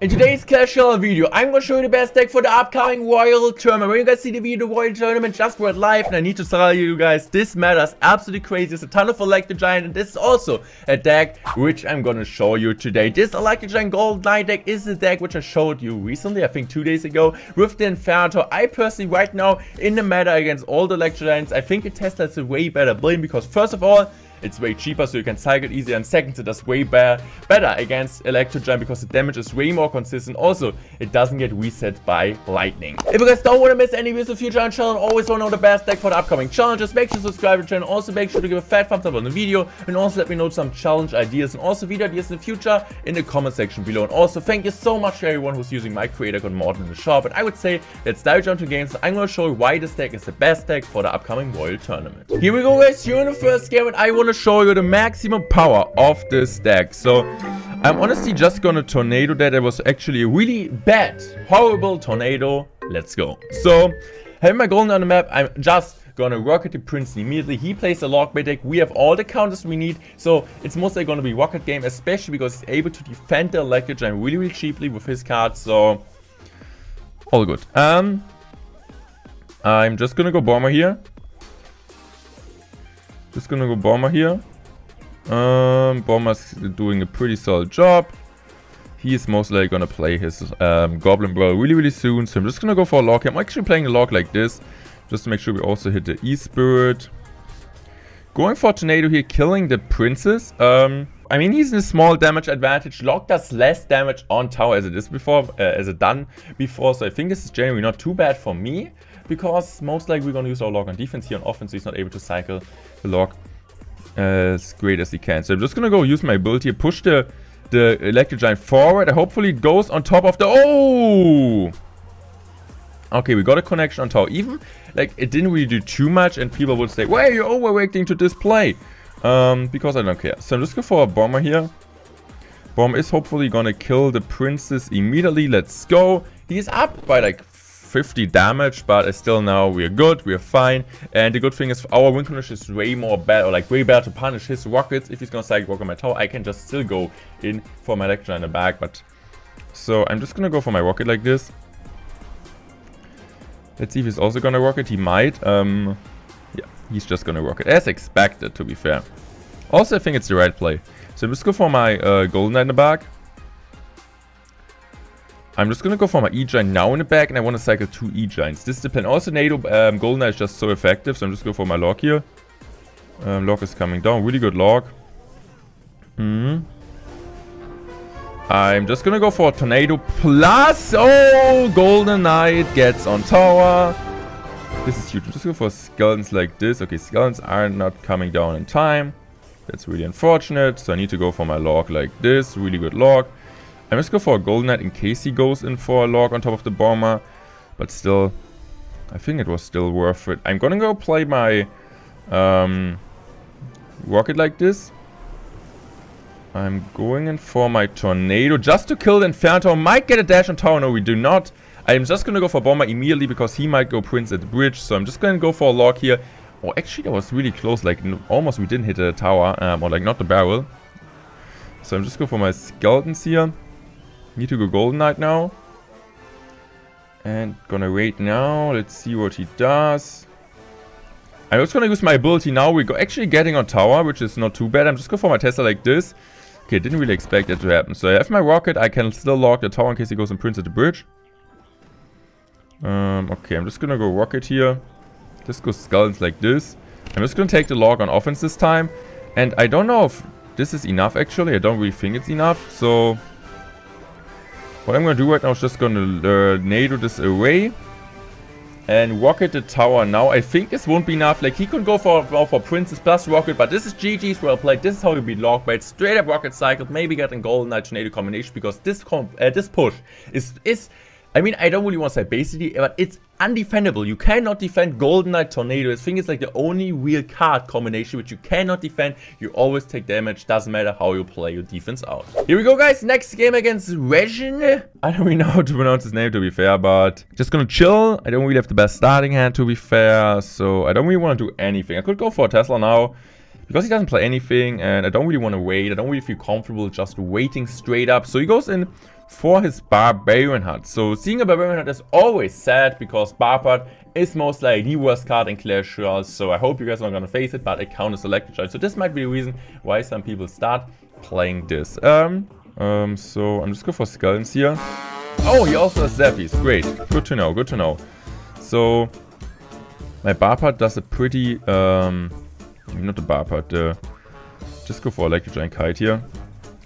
In today's Clash Royale video, I'm gonna show you the best deck for the upcoming Royal Tournament. When you guys see the video, the Royal Tournament just went live, and I need to tell you guys, this matters absolutely crazy. It's a ton of Electro Giant, and this is also a deck which I'm gonna show you today. This Electro Giant Gold Knight deck is the deck which I showed you recently, I think two days ago, with the Inferno. I personally, right now, in the meta against all the Electro Giants, I think it Tesla is a way better build because first of all, it's way cheaper so you can cycle easier and second it does way better better against Electro Giant because the damage is way more consistent. Also, it doesn't get reset by lightning. If you guys don't want to miss any videos of future on channel always want to know the best deck for the upcoming challenges, make sure to subscribe to the channel. Also, make sure to give a fat thumbs up on the video and also let me know some challenge ideas and also video ideas in the future in the comment section below. And also, thank you so much to everyone who's using my creator code Morten in the shop. And I would say, let's dive into games. I'm going to show you why this deck is the best deck for the upcoming Royal Tournament. Here we go guys, you're in the first game and I want to show you the maximum power of this deck. So I'm honestly just gonna tornado that. It was actually a really bad, horrible tornado. Let's go. So having my golden on the map, I'm just gonna rocket the prince immediately. He plays the Log Bait deck. We have all the counters we need. So it's mostly gonna be rocket game, especially because he's able to defend the Electro Giant really, really cheaply with his cards. So all good. Um, I'm just gonna go bomber here. Just gonna go bomber here. Um, Bomber's doing a pretty solid job. He is most likely gonna play his um, Goblin Brawl really, really soon. So I'm just gonna go for a log. I'm actually playing a log like this, just to make sure we also hit the E-Spirit. Going for Tornado here, killing the Princess. Um, I mean, he's in a small damage advantage. Log does less damage on tower as it is before, uh, as it done before. So I think this is generally not too bad for me, because most likely we're gonna use our log on defense here on offense. So he's not able to cycle the log as great as he can. So I'm just gonna go use my ability, push the the electric Giant forward. Hopefully it goes on top of the... Oh! Okay, we got a connection on top. Even, like, it didn't really do too much and people would say, Why are you overreacting to this play? Um, because I don't care. So I'm just going for a Bomber here. Bomb is hopefully gonna kill the Princess immediately. Let's go. He's up by, like, 50 damage, but I still now we're good, we're fine. And the good thing is our win condition is way more bad, or like way better to punish his rockets. If he's gonna cycle rocket my tower, I can just still go in for my Electro in the back. But so I'm just gonna go for my rocket like this. Let's see if he's also gonna rocket. He might. Um, yeah, he's just gonna rocket as expected. To be fair. Also, I think it's the right play. So just go for my uh, Golden Knight in the back. I'm just gonna go for my E-Giant now in the back, and I want to cycle two E-Giants. This depends. Also, NATO um, Golden Knight is just so effective, so I'm just gonna go for my log here. Um, log is coming down. Really good log. Hmm. I'm just gonna go for a Tornado plus... Oh! Golden Knight gets on tower. This is huge. I'm just go for skeletons like this. Okay, skeletons are not coming down in time. That's really unfortunate. So I need to go for my log like this. Really good log. I'm just go for a Golden Knight in case he goes in for a log on top of the Bomber. But still, I think it was still worth it. I'm gonna go play my um, Rocket like this. I'm going in for my Tornado just to kill the Inferno. Might get a dash on tower. No, we do not. I'm just gonna go for Bomber immediately because he might go Prince at the bridge. So I'm just gonna go for a log here. Oh, actually, that was really close. Like, almost we didn't hit the tower. Um, or, like, not the barrel. So I'm just going for my Skeletons here. Need to go Golden Knight now. And gonna wait now. Let's see what he does. I'm just gonna use my ability now. We're actually getting on tower, which is not too bad. I'm just going for my Tesla like this. Okay, didn't really expect that to happen. So I have my rocket. I can still lock the tower in case he goes and Prince at the bridge. Um, okay, I'm just gonna go rocket here. Just go skeletons like this. I'm just gonna take the log on offense this time. And I don't know if this is enough actually. I don't really think it's enough. So what I'm going to do right now is just going to uh, NATO this away. And rocket the tower now. I think this won't be enough. Like, he could go for, for, Princess plus rocket, but this is GG's well played. This is how you beat Log Bait. Straight up rocket cycle, maybe getting Golden Knight NATO combination, because this uh, this push is is I mean, I don't really want to say basically, but it's undefendable. You cannot defend Golden Knight Tornado. I think it's like the only real card combination which you cannot defend. You always take damage. Doesn't matter how you play your defense out. Here we go, guys. Next game against Regin. I don't really know how to pronounce his name, to be fair, but just gonna chill. I don't really have the best starting hand, to be fair, so I don't really want to do anything. I could go for a Tesla now because he doesn't play anything and I don't really want to wait. I don't really feel comfortable just waiting straight up. So he goes in for his Barbarian Hut. So seeing a Barbarian Hut is always sad because Barb Hut is most likely the worst card in Clash Royale. So I hope you guys are not gonna face it, but it counters Electric So this might be the reason why some people start playing this. Um, um, so I'm just going for Skeletons here. Oh, he also has Zappies. Great. Good to know, good to know. So my Barb Hut does a pretty, um, not the Barb Hut, uh, just go for Electric Giant Kite here.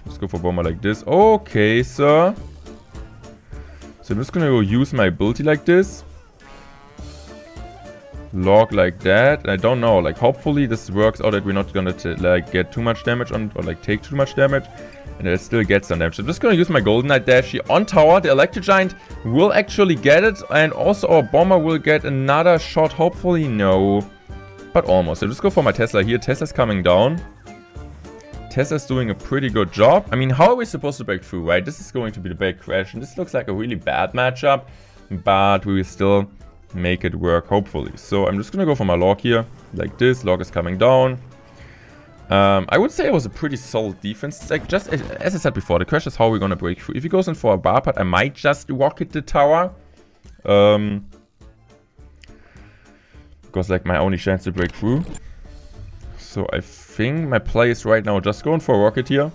Let's go for Bomber like this. Okay, sir. So I'm just gonna go use my ability like this. Log like that. I don't know, like hopefully this works out that we're not gonna like get too much damage on or like take too much damage. And it still gets some damage. So I'm just gonna use my Golden Knight Dash here on tower. The Electric Giant will actually get it. And also our Bomber will get another shot. Hopefully, no. But almost. I'll just go for my Tesla here. Tesla's coming down. Tesla's doing a pretty good job. I mean, how are we supposed to break through, right? This is going to be the big question. This looks like a really bad matchup, but we will still make it work, hopefully. So I'm just going to go for my log here, like this. Log is coming down. Um, I would say it was a pretty solid defense. like just as, I said before, the question is how we're going to break through. If he goes in for a Barb Hut, I might just rocket the tower. Um, because like my only chance to break through. So I think my play is right now just going for a rocket here.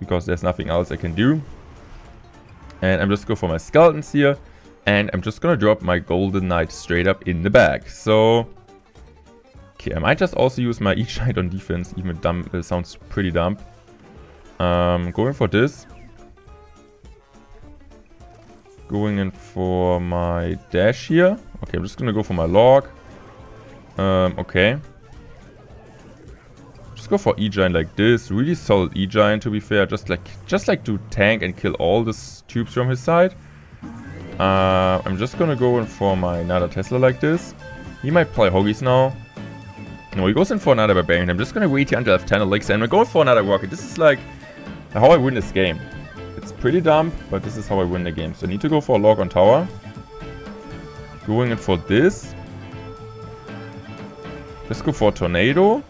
Because there's nothing else I can do. And I'm just going for my skeletons here. And I'm just gonna drop my golden knight straight up in the bag. So... Okay, I might just also use my each knight on defense, even dumb, it sounds pretty dumb. Um, going for this. Going in for my dash here. Okay, I'm just gonna go for my log. Um, okay. Just go for E-Giant like this. Really solid E-Giant to be fair. Just like just like to tank and kill all the tubes from his side. Uh, I'm just gonna go in for my another Tesla like this. He might play Hoggies now. No, he goes in for another Barbarian. I'm just gonna wait here until I have 10 Elixir and we're going for another Rocket. This is like how I win this game. It's pretty dumb, but this is how I win the game. So I need to go for a log on tower. Going in for this. Let's go for Tornado.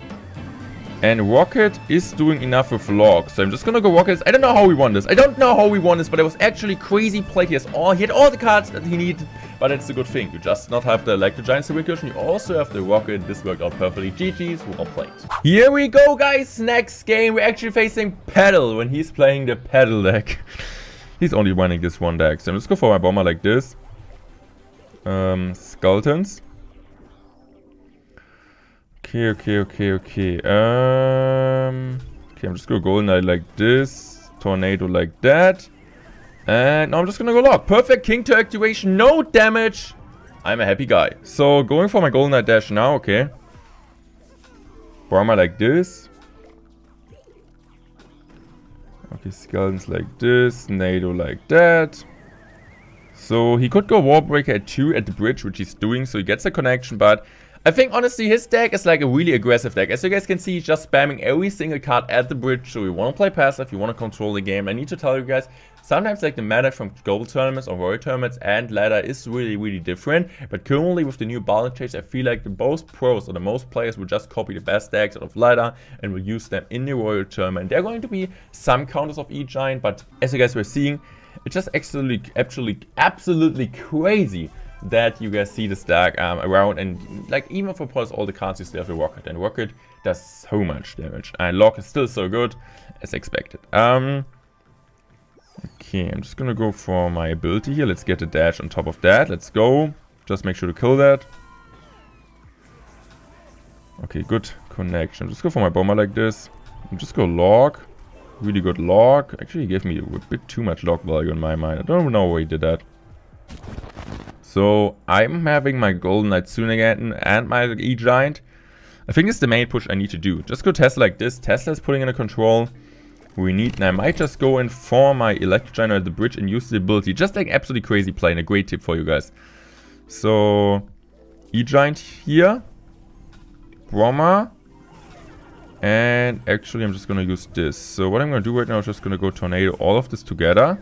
And Rocket is doing enough with Log. So I'm just gonna go Rocket. I don't know how we won this. I don't know how we won this, but it was actually crazy play. He has all he had all the cards that he needed, but it's a good thing. You just not have the Electric Giant Recursion, you also have the Rocket. This worked out perfectly. GG's, well played. Here we go, guys. Next game, we're actually facing Pedal when he's playing the Pedal deck. he's only running this one deck. So I'm just go for my Bomber like this. Um, Skeletons. Okay, okay, okay, okay. Um, okay, I'm just gonna Golden Knight like this. Tornado like that. And now I'm just gonna go log. Perfect King to activation, no damage. I'm a happy guy. So going for my Golden Knight dash now, okay. Bomber like this. Okay, skeletons like this, NATO like that. So he could go Warbreaker at 2 at the bridge, which he's doing, so he gets a connection, but I think honestly his deck is like a really aggressive deck. As you guys can see, he's just spamming every single card at the bridge. So you want to play passive, you want to control the game. I need to tell you guys, sometimes like the meta from global tournaments or world tournaments and ladder is really, really different. But currently with the new balance change, I feel like the most pros or the most players will just copy the best decks out of ladder and will use them in the royal tournament. There are going to be some counters of each giant, but as you guys were seeing, it's just absolutely, absolutely, absolutely crazy that you guys see the stack um, around and like even for plus all the cards you still have the rocket and rocket does so much damage. And lock is still so good as expected. Um okay i'm just gonna go for my ability here. Let's get a dash on top of that. Let's go. Just make sure to kill that. Okay good connection. Just go for my bomber like this. Just go log really good log actually he gave me a bit too much log value in my mind. I don't know why he did that so I'm having my Golden Knight again and my E-Giant. I think it's the main push I need to do. Just go Tesla like this. Tesla is putting in a control we need. And I might just go in for my Electric Giant at the bridge and use the ability. Just like absolutely crazy play and a great tip for you guys. So E-Giant here. Broma. And actually I'm just going to use this. So what I'm going to do right now is just going to go Tornado all of this together.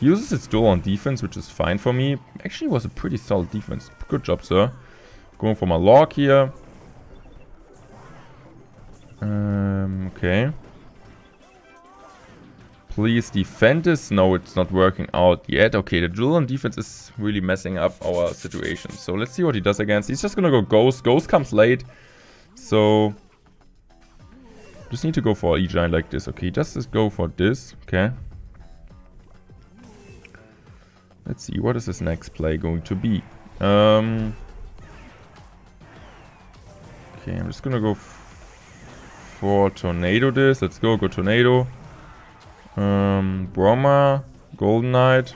Uses its duel on defense, which is fine for me. Actually was a pretty solid defense. Good job, sir. Going for my log here. Um, okay. Please defend this. No, it's not working out yet. Okay, the drill on defense is really messing up our situation. So let's see what he does against. He's just gonna go Ghost. Ghost comes late. So... Just need to go for E-Giant like this. Okay, just, just go for this. Okay. Let's see, what is his next play going to be? Um... Okay, I'm just gonna go for Tornado this. Let's go, go Tornado. Um, Broma, Golden Knight.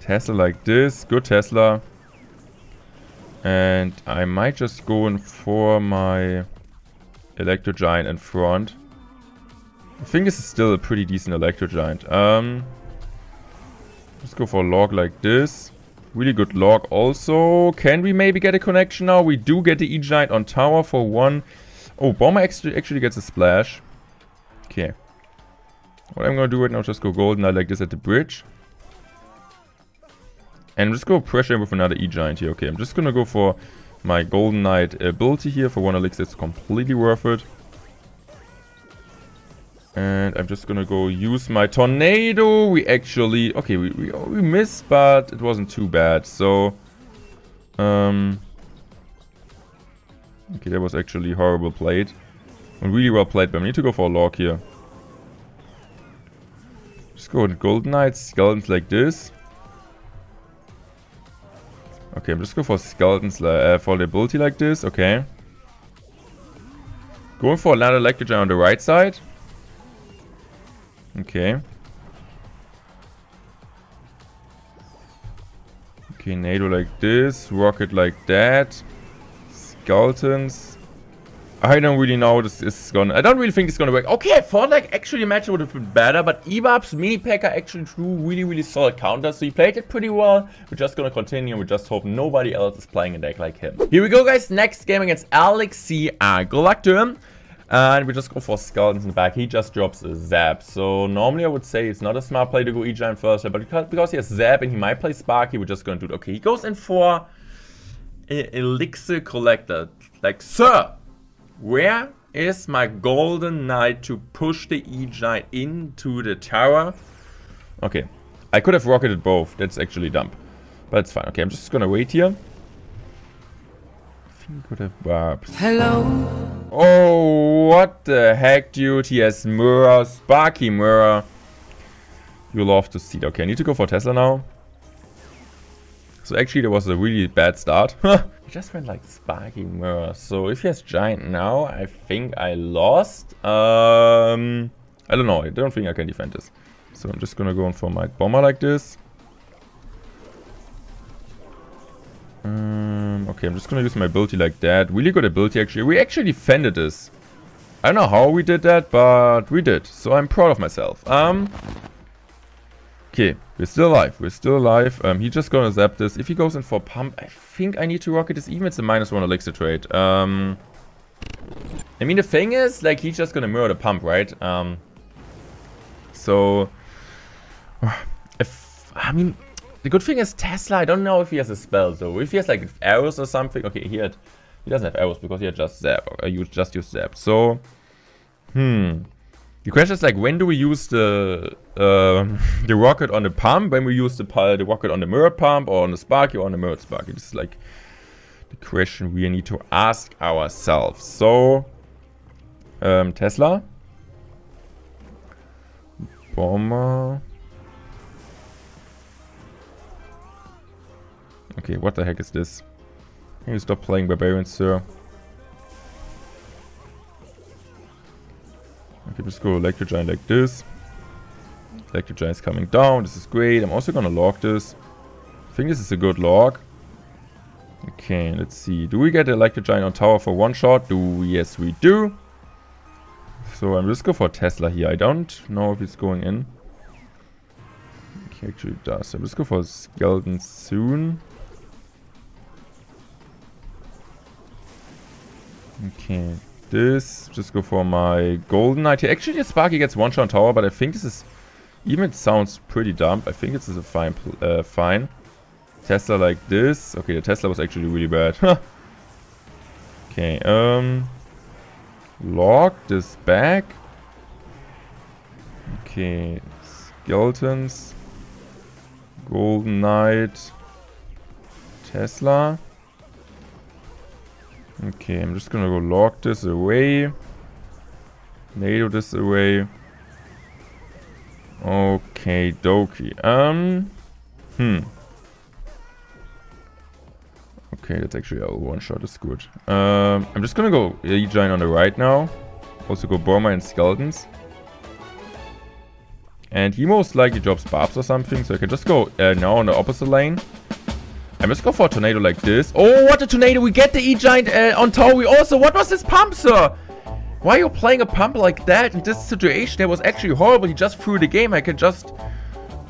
Tesla like this. Good Tesla. And I might just go in for my Electro Giant in front. I think this is still a pretty decent Electro Giant. Um, let's go for a log like this. Really good log also. Can we maybe get a connection now? We do get the E-Giant on tower for one. Oh, Bomber actually, actually gets a splash. Okay. What I'm gonna do right now is just go Golden Knight like this at the bridge. And just go pressure with another E-Giant here. Okay, I'm just gonna go for my Golden Knight ability here for one elixir. It's completely worth it. And I'm just gonna go use my Tornado. We actually... Okay, we, we, we missed, but it wasn't too bad. So... Um... Okay, that was actually horrible played. And really well played, but I need to go for a log here. Just go with Golden Knights, Skeletons like this. Okay, I'm just going for Skeletons uh, for the ability like this, okay. Going for another Electric on the right side. Okay. Okay, NATO like this, Rocket like that. Skeletons. I don't really know this is gonna... I don't really think it's gonna work. Okay, I thought like actually the match would have been better, but Evap's mini PEKKA actually threw really, really solid counters, so he played it pretty well. We're just gonna continue. We just hope nobody else is playing a deck like him. Here we go, guys. Next game against Alexia. Good luck to him. And we just go for Skeletons in the back. He just drops a Zap. So normally I would say it's not a smart play to go E-Giant first, but because, he has Zap and he might play Sparky, we're just gonna do it. Okay, he goes in for Elixir Collector. Like, sir, where is my Golden Knight to push the E-Giant into the tower? Okay, I could have rocketed both. That's actually dumb. But it's fine. Okay, I'm just gonna wait here could have barbs. Hello. Oh, what the heck, dude? He has Mirror, Sparky Mirror. You love to see. it. Okay, I need to go for Tesla now. So actually, there was a really bad start. he just went like Sparky Mirror. So if he has Giant now, I think I lost. Um, I don't know. I don't think I can defend this. So I'm just gonna go in for my Bomber like this. Um, okay, I'm just gonna use my ability like that. Really good ability, actually. We actually defended this. I don't know how we did that, but we did. So I'm proud of myself. Um, okay, we're still alive. We're still alive. Um, he's just gonna zap this. If he goes in for pump, I think I need to rocket this. Even it's a minus one elixir trade. Um, I mean, the thing is, like, he's just gonna mirror the pump, right? Um, so, if, I mean, the good thing is Tesla, I don't know if he has a spell though. If he has like arrows or something. Okay, he had he doesn't have arrows because he had just zap. Or you just use zap. So hmm. The question is like when do we use the uh, the rocket on the pump? When we use the the rocket on the mirror pump or on the sparky or on the mirror sparky? This is like the question we need to ask ourselves. So um, Tesla. Bomber. Okay, what the heck is this? Can you stop playing Barbarians, sir? Okay, just go Electro Giant like this. Electro Giant is coming down. This is great. I'm also gonna log this. I think this is a good log. Okay, let's see. Do we get Electro Giant on tower for one shot? Do Yes, we do. So I'm just go for Tesla here. I don't know if it's going in. Okay, actually does. I'm just go for Skeleton soon. Okay. This, just go for my Golden Knight here. Actually, Sparky gets one shot tower, but I think this is, even it sounds pretty dumb. I think this is a fine, uh, fine. Tesla like this. Okay, the Tesla was actually really bad. okay, um, log this back. Okay, Skeletons. Golden Knight. Tesla. Okay, I'm just gonna go log this away. NATO this away. Okay, dokie. Um, hmm. Okay, that's actually a one shot is good. Um, I'm just gonna go E-Giant on the right now. Also go Bomber and Skeletons. And he most likely drops Barbs or something, so I can just go uh, now on the opposite lane. I'm just go for a tornado like this. Oh, what a tornado! We get the E-Giant uh, on We Also, what was this pump, sir? Why are you playing a pump like that in this situation? That was actually horrible. He just threw the game. I can just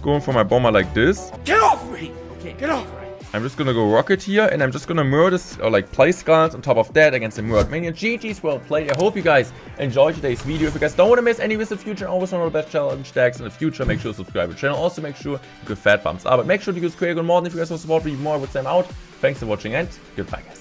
go in for my bomber like this. Get off me! Okay, get off! I'm just gonna go rocket here and I'm just gonna murder or like play skulls on top of that against the Murd Mania. GG's well played. I hope you guys enjoyed today's video. If you guys don't want to miss any of the future and always one of the best challenge stacks in the future, make sure to subscribe to the channel. Also make sure you give fat thumbs up. But make sure to use and more if you guys want to support me more, say I'm out. Thanks for watching and goodbye guys.